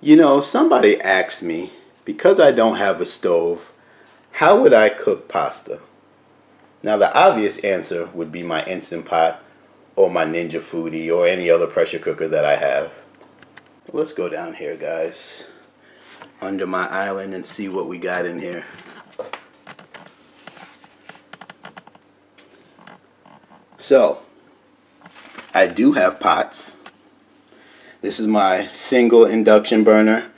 You know, somebody asked me, because I don't have a stove, how would I cook pasta? Now the obvious answer would be my Instant Pot or my Ninja Foodi or any other pressure cooker that I have. Let's go down here guys, under my island and see what we got in here. So, I do have pots. This is my single induction burner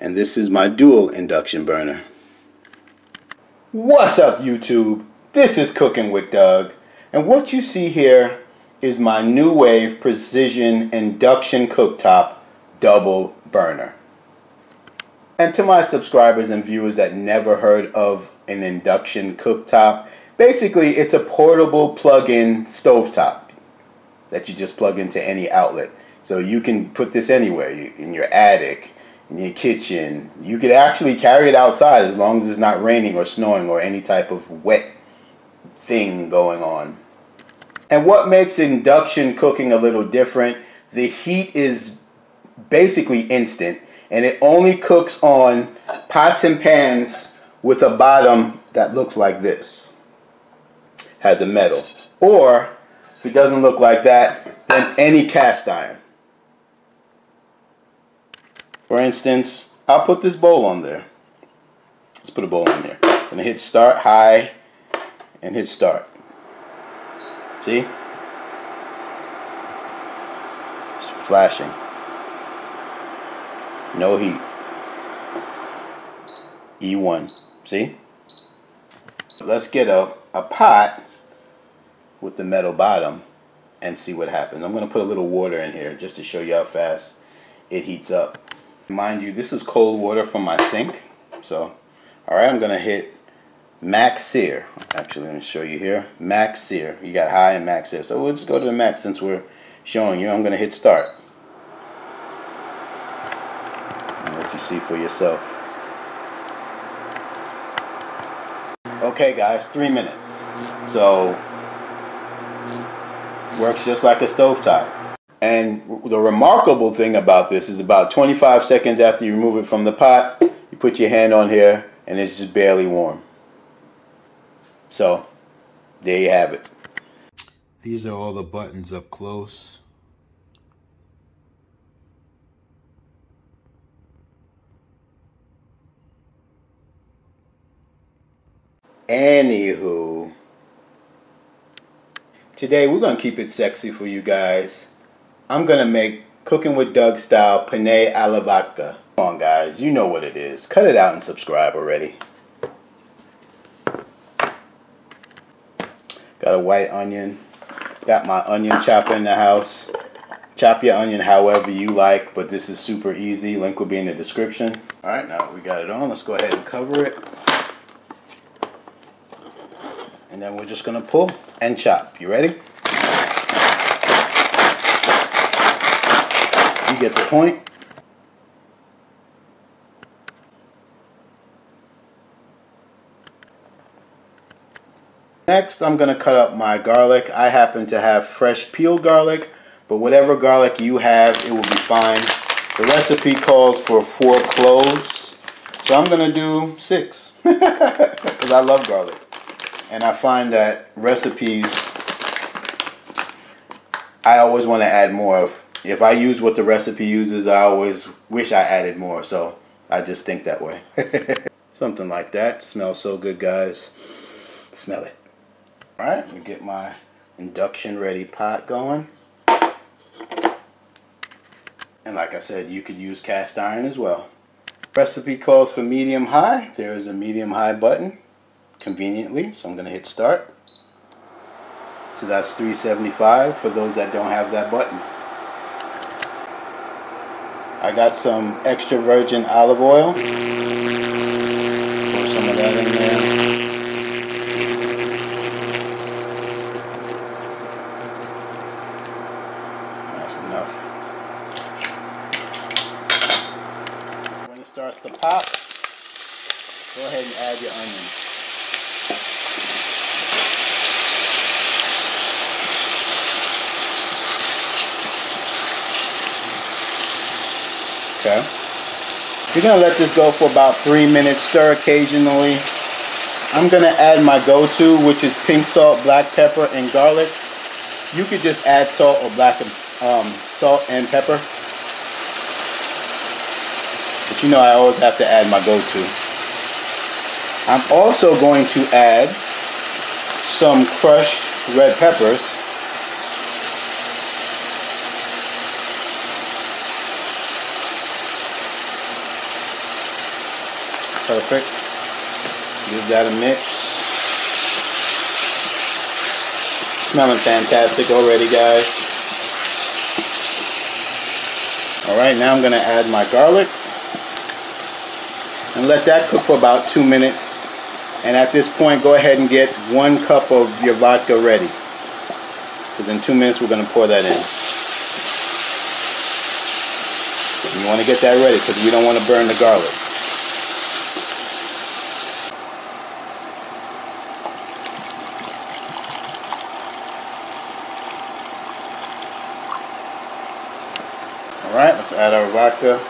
and this is my dual induction burner. What's up YouTube? This is Cooking with Doug and what you see here is my NuWave Precision Induction Cooktop Double Burner. And to my subscribers and viewers that never heard of an induction cooktop, basically it's a portable plug-in stovetop that you just plug into any outlet. So you can put this anywhere, in your attic, in your kitchen. You could actually carry it outside as long as it's not raining or snowing or any type of wet thing going on. And what makes induction cooking a little different, the heat is basically instant and it only cooks on pots and pans with a bottom that looks like this. Has a metal. Or if it doesn't look like that, then any cast iron. For instance, I'll put this bowl on there. Let's put a bowl on there. Gonna hit start high and hit start. See? It's flashing. No heat. E1. See? Let's get a, a pot with the metal bottom and see what happens. I'm going to put a little water in here just to show you how fast it heats up. Mind you, this is cold water from my sink. So, alright, I'm going to hit max sear. Actually, let me show you here. Max sear. You got high and max sear. So we'll just go to the max since we're showing you. I'm going to hit start. And let you see for yourself. Okay, guys, three minutes. So, works just like a stovetop. And the remarkable thing about this is about 25 seconds after you remove it from the pot, you put your hand on here and it's just barely warm. So, there you have it. These are all the buttons up close. Anywho, today we're going to keep it sexy for you guys. I'm to make Cooking with Doug style penne alla vodka. Come on guys, you know what it is. Cut it out and subscribe already. Got a white onion. Got my onion chopper in the house. Chop your onion however you like, but this is super easy. Link will be in the description. Alright, now we got it on. Let's go ahead and cover it. And then we're just to pull and chop. You ready? Get the point. Next, I'm going to cut up my garlic. I happen to have fresh peeled garlic, but whatever garlic you have, it will be fine. The recipe calls for four cloves, so I'm going to do six because I love garlic. And I find that recipes, I always want to add more. If, if I use what the recipe uses, I always wish I added more. So I just think that way. Something like that. Smells so good, guys. Smell it. All right, let me get my induction ready pot going. And like I said, you could use cast iron as well. Recipe calls for medium high. There is a medium high button conveniently. So I'm going to hit start. So that's 375 for those that don't have that button. I got some extra virgin olive oil. Pour some of that in there. That's enough. When it starts to pop, go ahead and add your onions. Okay. You're gonna let this go for about three minutes, stir occasionally. I'm gonna add my go-to, which is pink salt, black pepper, and garlic. You could just add salt or black um, salt and pepper. But you know I always have to add my go-to. I'm also going to add some crushed red peppers. Perfect. Give that a mix. Smelling fantastic already, guys. Alright, now I'm going to add my garlic. And let that cook for about two minutes. And at this point, go ahead and get one cup of your vodka ready. Because in two minutes, we're going to pour that in. You want to get that ready because we don't want to burn the garlic. Alright, let's add our vodka.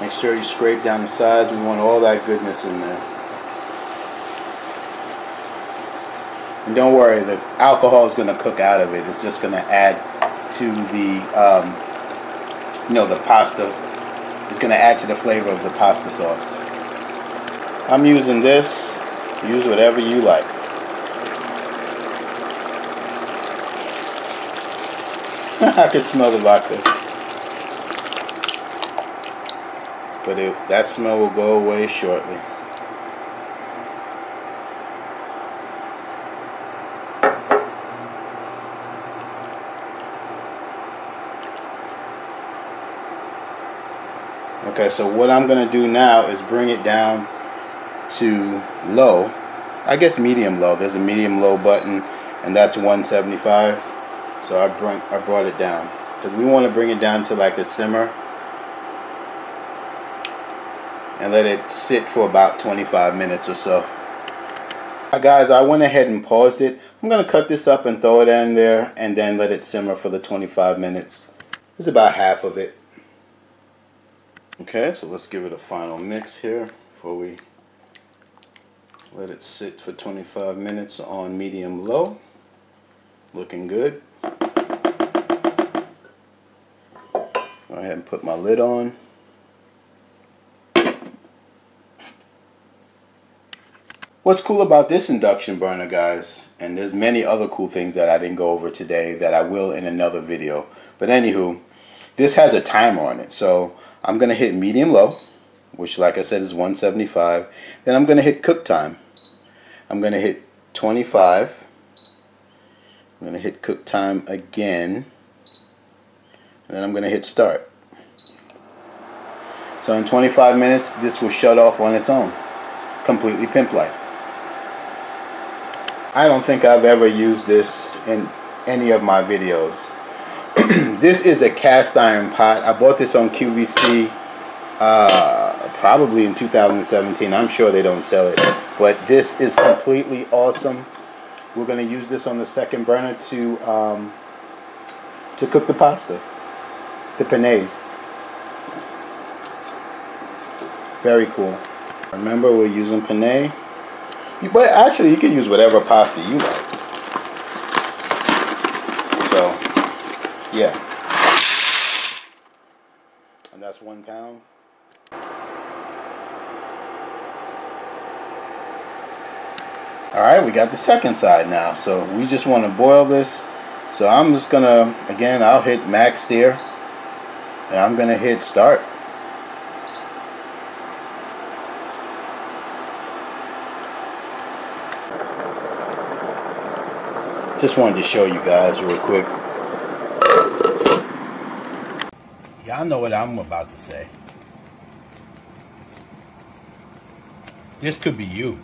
Make sure you scrape down the sides. We want all that goodness in there. And don't worry, the alcohol is going to cook out of it. It's just going to add to the, um, you know, the pasta. It's going to add to the flavor of the pasta sauce. I'm using this. Use whatever you like. I can smell the vodka. But it, that smell will go away shortly. Okay, so what I'm going to do now is bring it down to low. I guess medium low. There's a medium low button and that's 175. So I bring I brought it down because we want to bring it down to like a simmer and let it sit for about 25 minutes or so. Right, guys, I went ahead and paused it. I'm going to cut this up and throw it in there and then let it simmer for the 25 minutes. It's about half of it. Okay, so let's give it a final mix here before we let it sit for 25 minutes on medium low. Looking good. Go ahead and put my lid on. What's cool about this induction burner, guys, and there's many other cool things that I didn't go over today that I will in another video. But anywho, this has a timer on it. So I'm going to hit medium low, which like I said is 175. Then I'm going to hit cook time. I'm going to hit 25. I'm going to hit cook time again. And then I'm going to hit start. So in 25 minutes, this will shut off on its own. Completely pimp-like. I don't think I've ever used this in any of my videos. this is a cast iron pot. I bought this on QVC uh, probably in 2017. I'm sure they don't sell it. But this is completely awesome. We're going to use this on the second burner to um, to cook the pasta, the penaise. Very cool. Remember, we're using penne. But actually, you can use whatever pasta you like. So, yeah. And that's one pound. All right, we got the second side now. So we just want to boil this. So I'm just to, again, I'll hit max here. And I'm to hit start. Just wanted to show you guys real quick. Y'all know what I'm about to say. This could be you.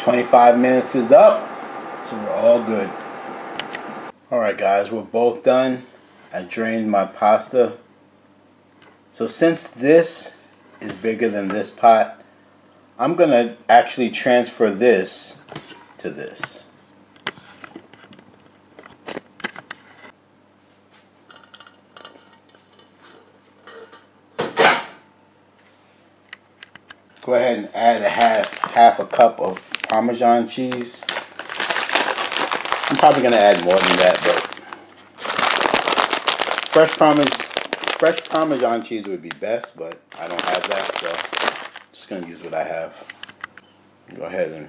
Twenty-five minutes is up, so we're all good. All right, guys, we're both done. I drained my pasta. So since this is bigger than this pot. I'm going to actually transfer this to this. Go ahead and add a half half a cup of Parmesan cheese. I'm probably going to add more than that, but fresh Parmesan fresh Parmesan cheese would be best, but I don't have that, so I'm just going to use what I have. Go ahead and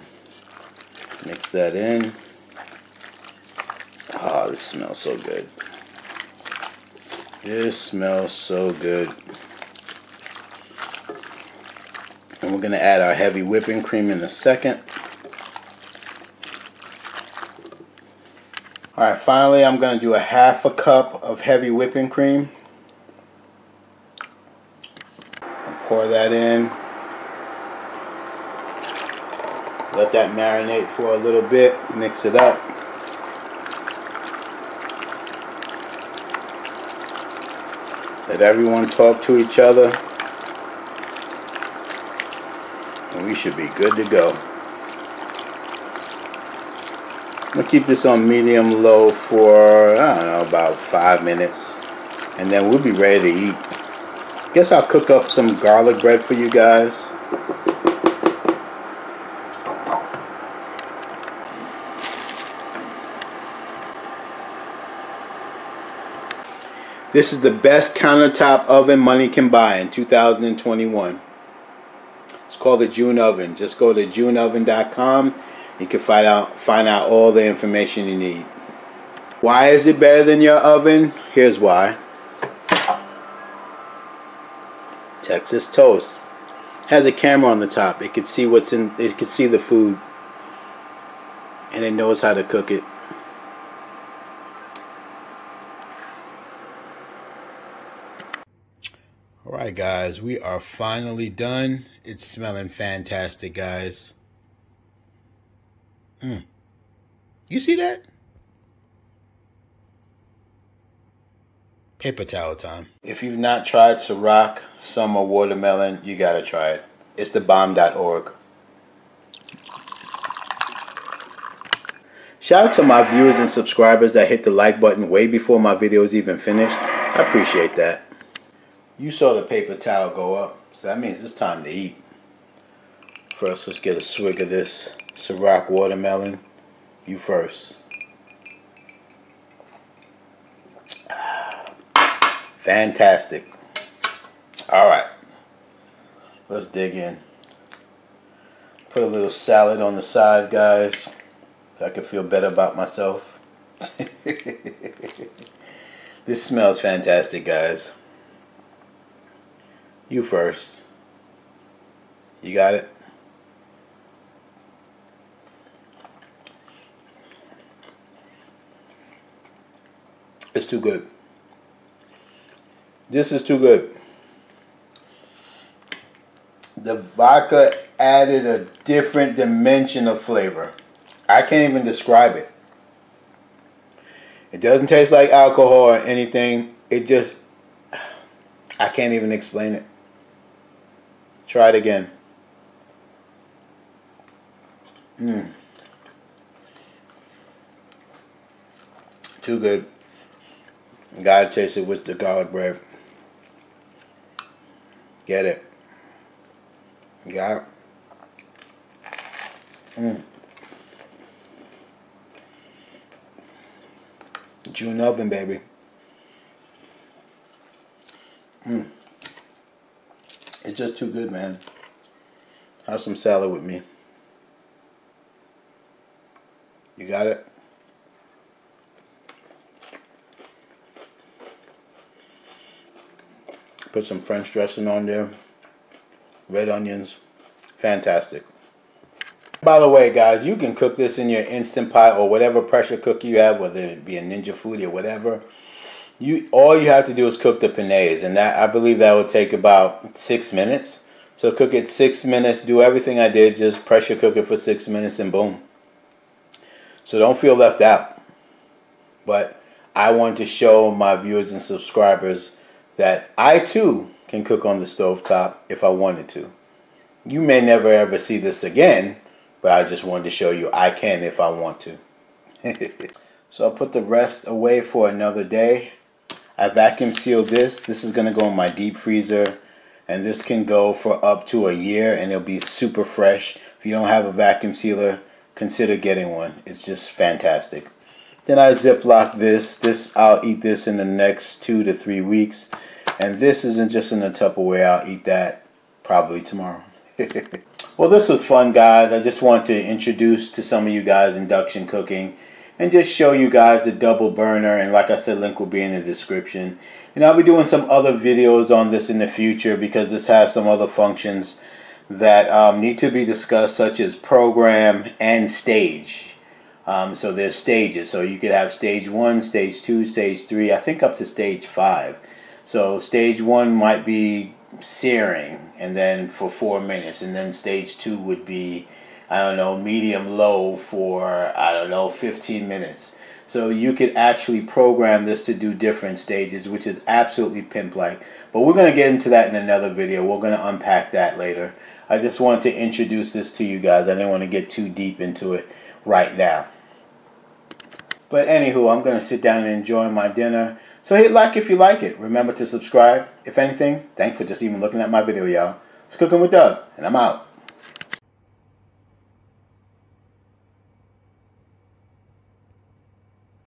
mix that in. Oh, this smells so good. This smells so good. And we're going to add our heavy whipping cream in a second. Alright, finally I'm going to do a half a cup of heavy whipping cream. Pour that in. Let that marinate for a little bit. Mix it up. Let everyone talk to each other. And we should be good to go. To keep this on medium low for, I don't know, about five minutes. And then we'll be ready to eat. Guess I'll cook up some garlic bread for you guys. This is the best countertop oven money can buy in 2021. It's called the June Oven. Just go to juneoven.com. You can find out find out all the information you need. Why is it better than your oven? Here's why. Texas toast has a camera on the top. It can see what's in. It can see the food, and it knows how to cook it. Alright guys, we are finally done. It's smelling fantastic guys. Mm. You see that? Paper towel time. If you've not tried Ciroc Summer Watermelon, you gotta try it. It's the bomb.org. Shout out to my viewers and subscribers that hit the like button way before my videos even finished. I appreciate that. You saw the paper towel go up, so that means it's time to eat. First, let's get a swig of this Ciroc watermelon. You first. Fantastic. All right. Let's dig in. Put a little salad on the side, guys. So I can feel better about myself. this smells fantastic, guys. You first. You got it? It's too good. This is too good. The vodka added a different dimension of flavor. I can't even describe it. It doesn't taste like alcohol or anything. It just, I can't even explain it. Try it again. Mmm. Too good. Gotta taste it with the garlic bread. Get it. got it? Mmm. June oven, baby. Mmm. It's just too good, man. Have some salad with me. You got it? Put some French dressing on there. Red onions. Fantastic. By the way, guys, you can cook this in your Instant Pot or whatever pressure cooker you have, whether it be a Ninja Foodi or whatever you all you have to do is cook the penne, and that I believe that would take about six minutes. So cook it six minutes. Do everything I did. Just pressure cook it for six minutes, and boom. So don't feel left out. But I want to show my viewers and subscribers that I too can cook on the stove top if I wanted to. You may never ever see this again, but I just wanted to show you I can if I want to. so I'll put the rest away for another day. I vacuum sealed this. This is going to go in my deep freezer and this can go for up to a year and it'll be super fresh. If you don't have a vacuum sealer, consider getting one. It's just fantastic. Then I ziplock this. This I'll eat this in the next two to three weeks. And this isn't just in a Tupperware. I'll eat that probably tomorrow. well, this was fun, guys. I just want to introduce to some of you guys induction cooking and just show you guys the double burner. And like I said, link will be in the description. And I'll be doing some other videos on this in the future because this has some other functions that um, need to be discussed, such as program and stage. Um, so there's stages. So you could have stage one, stage two, stage three, I think up to stage five. So stage one might be searing and then for four minutes and then stage two would be I don't know medium low for I don't know 15 minutes. So you could actually program this to do different stages which is absolutely pimp like but we're going to get into that in another video. We're going to unpack that later. I just wanted to introduce this to you guys. I didn't want to get too deep into it right now but anywho I'm going to sit down and enjoy my dinner so hit like if you like it. Remember to subscribe. If anything, thanks for just even looking at my video, y'all. It's Cooking with Doug, and I'm out.